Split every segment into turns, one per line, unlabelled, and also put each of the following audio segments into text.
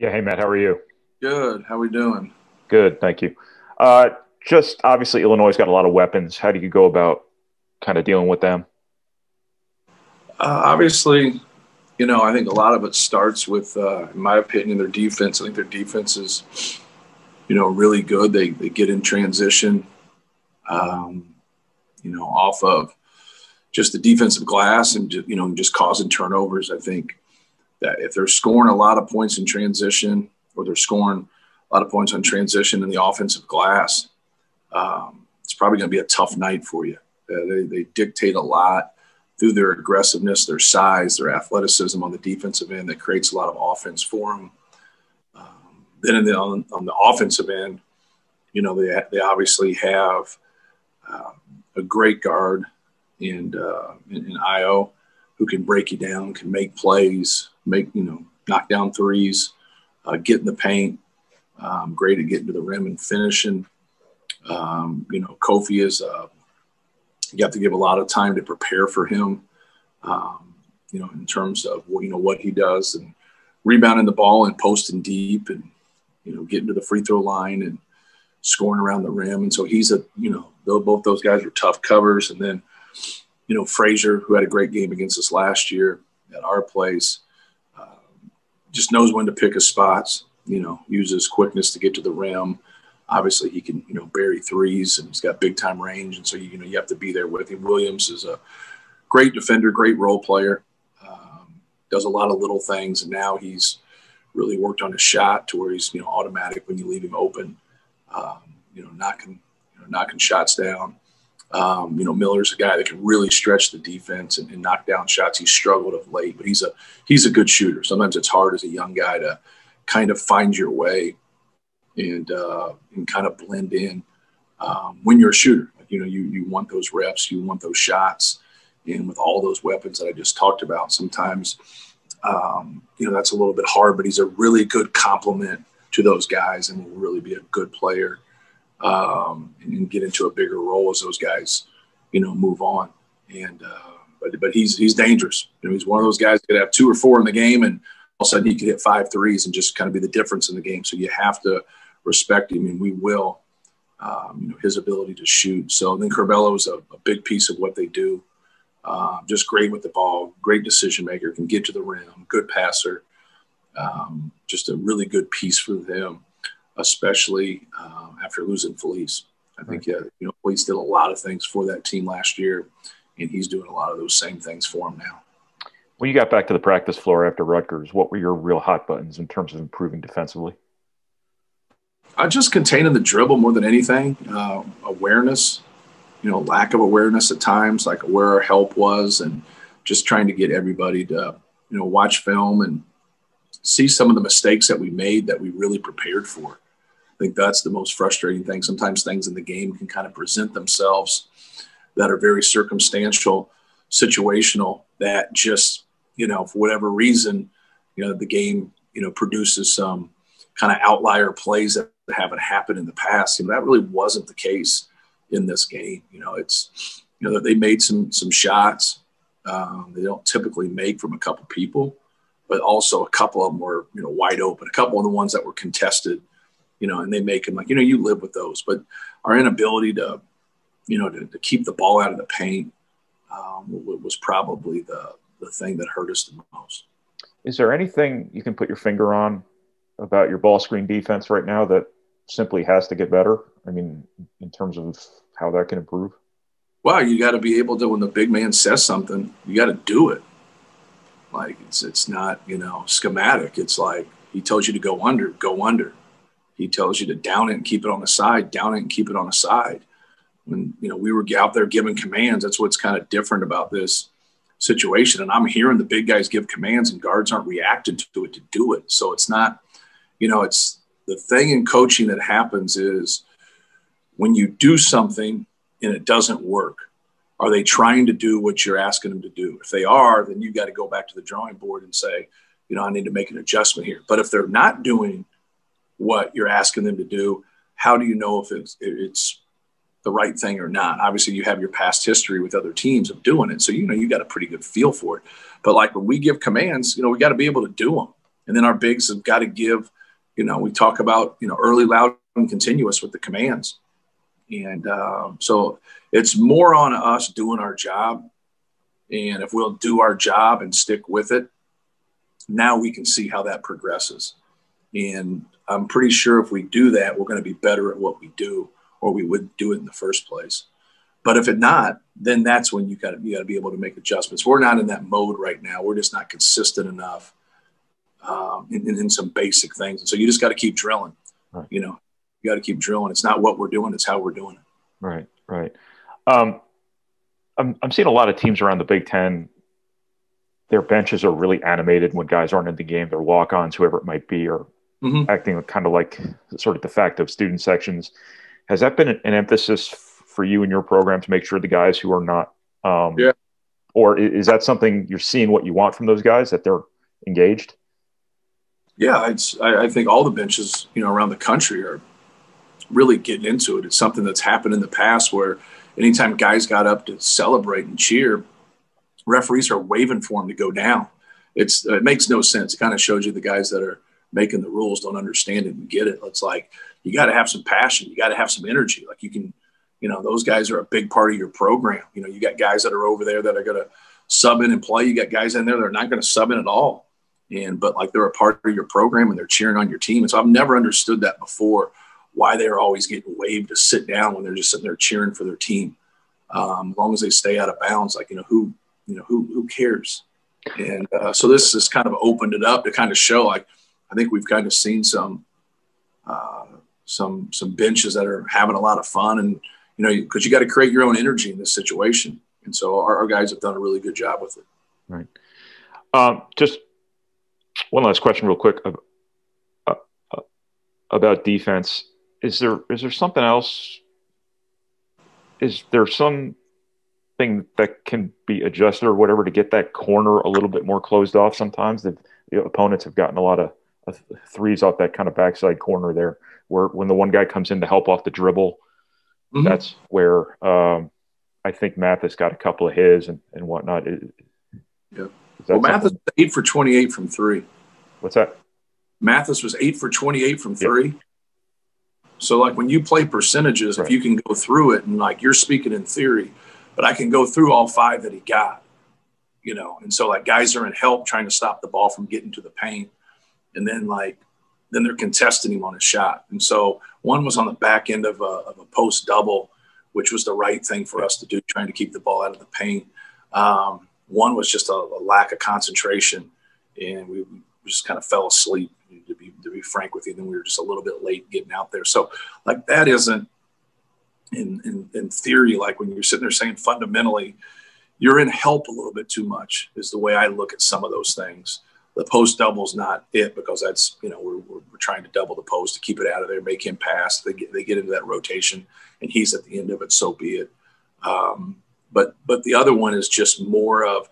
Yeah. Hey, Matt, how are you?
Good. How are we doing?
Good. Thank you. Uh, just obviously, Illinois got a lot of weapons. How do you go about kind of dealing with them?
Uh, obviously, you know, I think a lot of it starts with, uh, in my opinion, their defense. I think their defense is, you know, really good. They, they get in transition, um, you know, off of just the defensive glass and, you know, just causing turnovers. I think that if they're scoring a lot of points in transition or they're scoring a lot of points on transition in the offensive glass, um, it's probably going to be a tough night for you. Uh, they, they dictate a lot through their aggressiveness, their size, their athleticism on the defensive end that creates a lot of offense for them. Um, then the, on, on, the offensive end, you know, they, they obviously have uh, a great guard and uh, Ayo who can break you down, can make plays, make, you know, knock down threes, uh, get in the paint, um, great at getting to the rim and finishing. Um, you know, Kofi is, uh, you have to give a lot of time to prepare for him, um, you know, in terms of, you know, what he does and rebounding the ball and posting deep and, you know, getting to the free throw line and scoring around the rim. And so he's a, you know, both those guys are tough covers. And then, you know, Frazier, who had a great game against us last year at our place, just knows when to pick his spots, you know, uses quickness to get to the rim. Obviously he can you know bury threes and he's got big time range and so you, know you have to be there with him. Williams is a great defender great role player um, does a lot of little things and now he's really worked on his shot to where he's you know automatic when you leave him open. Um, you know knocking you know, knocking shots down um, you know miller's a guy that can really stretch the defense and, and knock down shots he's struggled of late but he's a he's a good shooter sometimes it's hard as a young guy to kind of find your way and uh, and kind of blend in um, when you're a shooter. You know, you you want those reps, you want those shots, and with all those weapons that I just talked about, sometimes um, you know that's a little bit hard. But he's a really good complement to those guys, and will really be a good player um, and get into a bigger role as those guys, you know, move on. And uh, but but he's he's dangerous. You know, he's one of those guys that could have two or four in the game, and all of a sudden he could hit five threes and just kind of be the difference in the game. So you have to respect him, and we will. Um, you know his ability to shoot. So then Curbelo is a, a big piece of what they do. Uh, just great with the ball, great decision maker, can get to the rim, good passer. Um, just a really good piece for them, especially uh, after losing Feliz. I think uh, you know Feliz did a lot of things for that team last year, and he's doing a lot of those same things for them now.
When you got back to the practice floor after Rutgers, what were your real hot buttons in terms of improving defensively?
I just containing the dribble more than anything. Uh, awareness, you know, lack of awareness at times, like where our help was, and just trying to get everybody to, you know, watch film and see some of the mistakes that we made that we really prepared for. I think that's the most frustrating thing. Sometimes things in the game can kind of present themselves that are very circumstantial, situational, that just, you know, for whatever reason, you know, the game, you know, produces some kind of outlier plays that haven't happened in the past. You know, that really wasn't the case in this game. You know, it's you know that they made some some shots um, they don't typically make from a couple people, but also a couple of them were you know wide open. A couple of the ones that were contested, you know, and they make them like you know you live with those. But our inability to you know to, to keep the ball out of the paint um, was probably the the thing that hurt us the most.
Is there anything you can put your finger on about your ball screen defense right now that simply has to get better? I mean, in terms of how that can improve?
Well, you got to be able to, when the big man says something, you got to do it. Like it's it's not you know schematic. It's like he tells you to go under, go under. He tells you to down it and keep it on the side, down it and keep it on the side. When you know we were out there giving commands, that's what's kind of different about this situation. And I'm hearing the big guys give commands, and guards aren't reacting to it to do it. So it's not, you know, it's the thing in coaching that happens is when you do something and it doesn't work, are they trying to do what you're asking them to do? If they are, then you've got to go back to the drawing board and say, you know, I need to make an adjustment here. But if they're not doing what you're asking them to do, how do you know if it's, it's the right thing or not? Obviously, you have your past history with other teams of doing it. So, you know, you got a pretty good feel for it. But like when we give commands, you know, we got to be able to do them And then our bigs have got to give, you know, we talk about, you know, early, loud, and continuous with the commands. And uh, so it's more on us doing our job. And if we'll do our job and stick with it, now we can see how that progresses. And I'm pretty sure if we do that, we're going to be better at what we do, or we wouldn't do it in the first place. But if it not, then that's when you got to you got to be able to make adjustments. We're not in that mode right now. We're just not consistent enough um, in, in, some basic things, and so you just got to keep drilling. Right. You know, you got to keep drilling. It's not what we're doing; it's how we're doing it.
Right, right. Um, I'm I'm seeing a lot of teams around the Big Ten. Their benches are really animated when guys aren't in the game. They're walk-ons, whoever it might be, or mm-hmm. acting kind of like sort of de facto student sections. Has that been an, emphasis for you and your program to make sure the guys who are not, um, yeah, or is that something you're seeing what you want from those guys that they're engaged?
Yeah, it's, I, I think all the benches, you know, around the country are really getting into it. It's something that's happened in the past where anytime guys got up to celebrate and cheer, referees are waving for them to go down. It's it makes no sense. It kind of shows you the guys that are making the rules don't understand it and get it. It's like you got to have some passion. You got to have some energy. Like you can, you know, those guys are a big part of your program. You know, you got guys that are over there that are going to sub in and play. You got guys in there that are not going to sub in at all. And but like they're a part of your program and they're cheering on your team. And so I've never understood that before why they're always getting waved to sit down when they're just sitting there cheering for their team. Um, as long as they stay out of bounds, like you know who you know who who cares. And uh, so this has kind of opened it up to kind of show like I think we've kind of seen some uh, some some benches that are having a lot of fun and you know because you got to create your own energy in this situation. And so our, our, guys have done a really good job with it.
Right. Um, just one last question, real quick, uh, uh, about defense is there is there something else? Is there some thing that can be adjusted or whatever to get that corner a little bit more closed off? Sometimes the, the opponents have gotten a lot of, of, threes off that kind of backside corner there, where when the one guy comes in to help off the dribble, mm-hmm. that's where um, I think Mathis got a couple of his and, and whatnot.
yeah. Well, Mathis eight for twenty eight from three.
What's that?
Mathis was eight for twenty eight from three. So like when you play percentages, right. if you can go through it and like you're speaking in theory, but I can go through all five that he got, you know, and so like guys are in help trying to stop the ball from getting to the paint, and then like then they're contesting him on a shot, and so one was on the back end of a, of a post double, which was the right thing for us to do, trying to keep the ball out of the paint. Um, one was just a, a lack of concentration, and we, we just kind of fell asleep to be to be frank with you. Then we were just a little bit late getting out there. So like that isn't in, in, in theory, like when you're sitting there saying fundamentally, you're in help a little bit too much is the way I look at some of those things. The post double is not it because that's, you know, we're, we're, we're, trying to double the post to keep it out of there, make him pass. They get, they get into that rotation and he's at the end of it. So be it. Um, but, but the other one is just more of,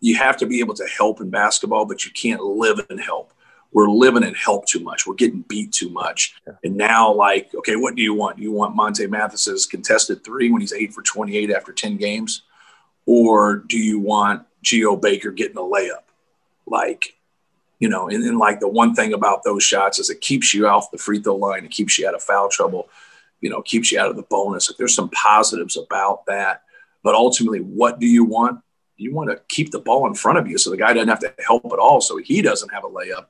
you have to be able to help in basketball, but you can't live in help we're living in help too much. We're getting beat too much. Yeah. And now, like, okay, what do you want? You want Montez Mathis's contested three when he's eight for 28 after 10 games? Or do you want Geo Baker getting a layup? Like, you know, and, and like the one thing about those shots is it keeps you off the free throw line, it keeps you out of foul trouble, you know, keeps you out of the bonus. Like, there's some positives about that. But ultimately, what do you want? You want to keep the ball in front of you so the guy doesn't have to help at all, so he doesn't have a layup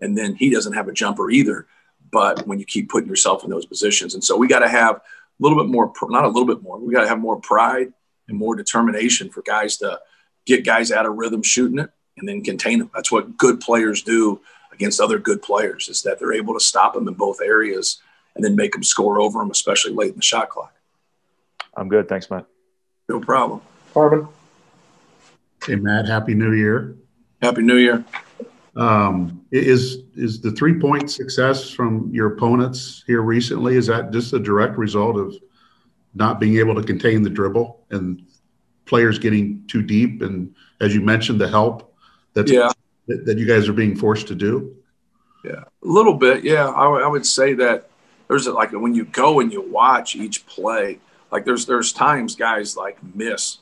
and then he doesn't have a jumper either. But when you keep putting yourself in those positions, and so we got to have a little bit more, not a little bit more, we got to have more pride and more determination for guys to get guys out of rhythm shooting it and then contain them. That's what good players do against other good players is that they're able to stop them in both areas and then make them score over them, especially late in the shot clock.
I'm good. Thanks, Matt.
No problem.
Harmon. Hey, Matt. Happy New Year.
Happy New Year.
Um, is is the three point success from your opponents here recently? Is that just a direct result of not being able to contain the dribble and players getting too deep? And as you mentioned, the help that's yeah. that, that you guys are being forced to do.
Yeah, a little bit. Yeah, I, w- I would say that there's a, like when you go and you watch each play, like there's there's times guys like miss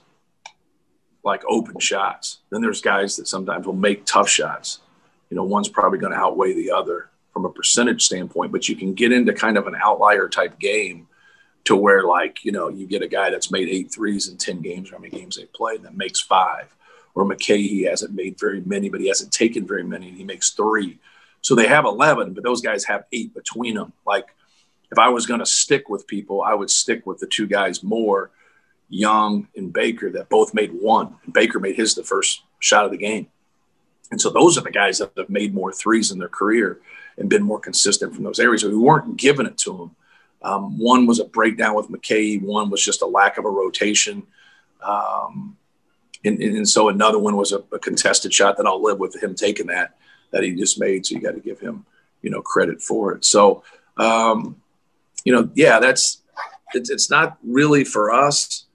like open shots. Then there's guys that sometimes will make tough shots you know, one's probably going to outweigh the other from a percentage standpoint, but you can get into kind of an outlier type game to where like, you know, you get a guy that's made eight threes in 10 games or how many games they played that makes five. Or McKay, he hasn't made very many, but he hasn't taken very many and he makes three. So they have 11, but those guys have eight between them. Like if I was going to stick with people, I would stick with the two guys more, Young and Baker, that both made one. Baker made his the first shot of the game. And so those are the guys that have made more threes in their career and been more consistent from those areas. We weren't giving it to them. Um, one was a breakdown with McKay. One was just a lack of a rotation. Um, and, and, so another one was a, a, contested shot that I'll live with him taking that that he just made. So you got to give him, you know, credit for it. So, um, you know, yeah, that's it's, it's not really for us.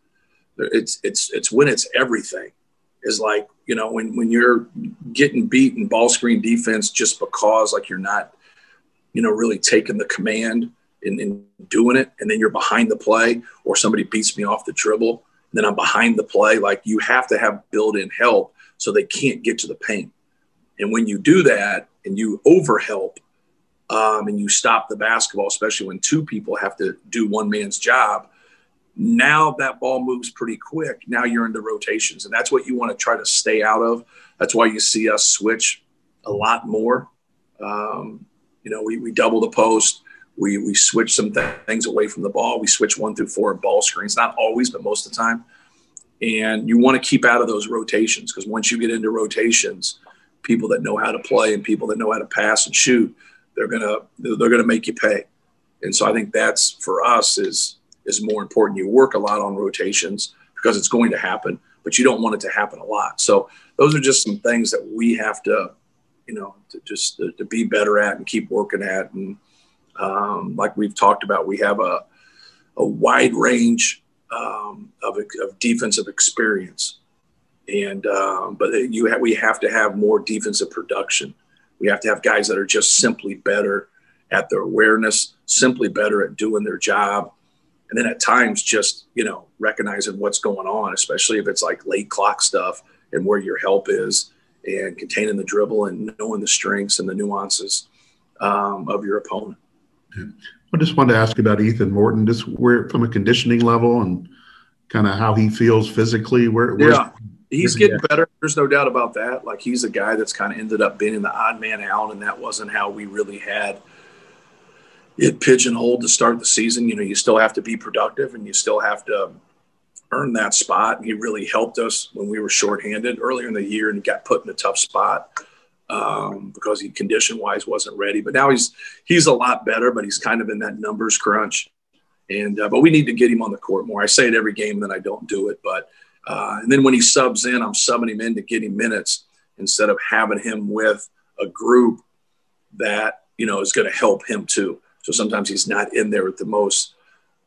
It's it's it's when it's everything. Is like you know when when you're getting beat in ball screen defense just because like you're not you know really taking the command in, in doing it and then you're behind the play or somebody beats me off the dribble then i'm behind the play like you have to have built-in help so they can't get to the paint. And when you do that and you overhelp um, and you stop the basketball especially when two people have to do one man's job now that ball moves pretty quick. Now you're into rotations, and that's what you want to try to stay out of. That's why you see us switch a lot more. Um, you know, we, we double the post. We, we switch some th- things away from the ball. We switch one through four ball screens, not always, but most of the time. And you want to keep out of those rotations because once you get into rotations, people that know how to play and people that know how to pass and shoot, they're gonna they're gonna make you pay. And so I think that's for us is is more important. You work a lot on rotations because it's going to happen, but you don't want it to happen a lot. So those are just some things that we have to, you know, to just to, to be better at and keep working at. And um, like we've talked about, we have a, a wide range um, of, of defensive experience. And um, but you have, we have to have more defensive production. We have to have guys that are just simply better at their awareness, simply better at doing their job, and then at times just you know recognizing what's going on especially if it's like late clock stuff and where your help is and containing the dribble and knowing the strengths and the nuances um, of your opponent.
I just wanted to ask about ethan morton just where from a conditioning level and kind of how he feels physically where
yeah. He's getting better. There's no doubt about that. Like he's a guy that's kind of ended up being the odd man out and that wasn't how we really had it pigeonholed to start the season. You know, you still have to be productive and you still have to earn that spot. He really helped us when we were shorthanded earlier in the year and got put in a tough spot um, because he condition wise wasn't ready. But now he's he's a lot better, but he's kind of in that numbers crunch. And uh, but we need to get him on the court more. I say it every game, then I don't do it. But uh, and then when he subs in, I'm subbing him in to get him minutes instead of having him with a group that you know is going to help him too. So sometimes he's not in there with the most,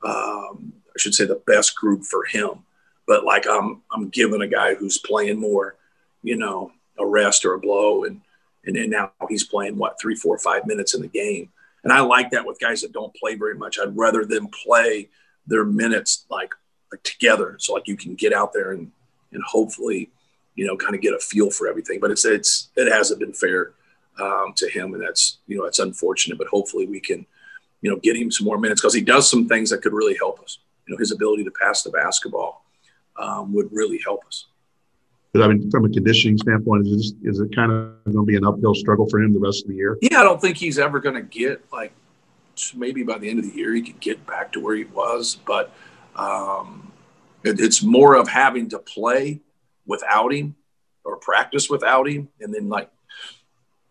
um, I should say, the best group for him. But like I'm, I'm giving a guy who's playing more, you know, a rest or a blow, and and then now he's playing what three, four, five minutes in the game. And I like that with guys that don't play very much. I'd rather them play their minutes like like together, so like you can get out there and and hopefully, you know, kind of get a feel for everything. But it's it's it hasn't been fair um, to him, and that's you know it's unfortunate. But hopefully we can you know, get him some more minutes because he does some things that could really help us. You know, his ability to pass the basketball um, would really help us.
But I mean, from a conditioning standpoint, is, this, is it kind of going to be an uphill struggle for him the rest of the year?
Yeah, I don't think he's ever going to get like maybe by the end of the year he could get back to where he was, but um, it, it's more of having to play without him or practice without him, and then like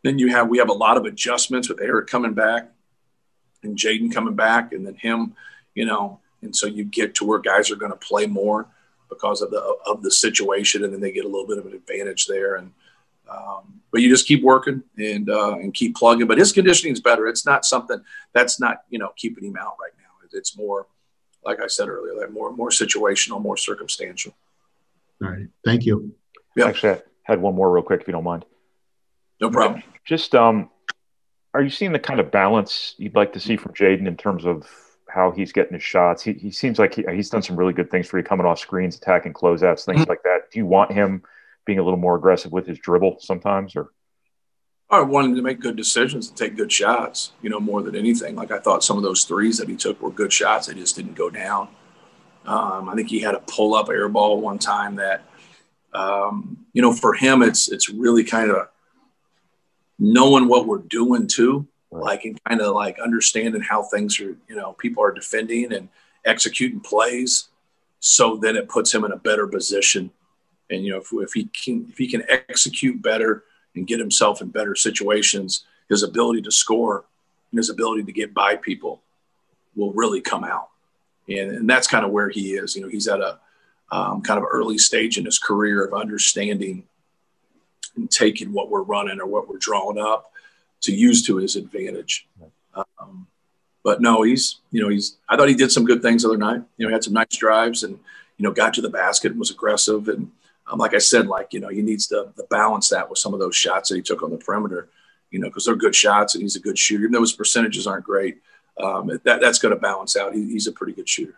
then you have we have a lot of adjustments with Eric coming back and Jaden coming back, and then him, you know, and so you get to where guys are going to play more because of the of the situation, and then they get a little bit of an advantage there. And um, but you just keep working and uh, and keep plugging. But his conditioning is better. It's not something that's not you know keeping him out right now. It's more, like I said earlier, like more more situational, more circumstantial.
All right, thank you.
Yeah, actually, I had one more real quick, if you don't mind.
No problem.
Just um, are you seeing the kind of balance you'd like to see from Jaden in terms of how he's getting his shots? He, he seems like he, he's done some really good things for you, coming off screens, attacking closeouts, things mm-hmm. like that. Do you want him being a little more aggressive with his dribble sometimes, or?
I wanted to make good decisions and take good shots, you know, more than anything. Like I thought some of those threes that he took were good shots. They just didn't go down. Um, I think he had a pull up air ball one time that, um, you know, for him, it's, it's really kind of knowing what we're doing too, right. like, and kind of like understanding how things are, you know, people are defending and executing plays. So then it puts him in a better position. And, you know, if, if he can, if he can execute better, and get himself in better situations, his ability to score and his ability to get by people will really come out. And, and that's kind of where he is. You know, he's at a um, kind of early stage in his career of understanding and taking what we're running or what we're drawing up to use to his advantage. Um, but no, he's, you know, he's, I thought he did some good things the other night. You know, he had some nice drives and, you know, got to the basket and was aggressive and, um, like I said, like you know, he needs to, to, balance that with some of those shots that he took on the perimeter, you know, because they're good shots and he's a good shooter. Even though his percentages aren't great, um, that that's going to balance out. He, he's a pretty good shooter.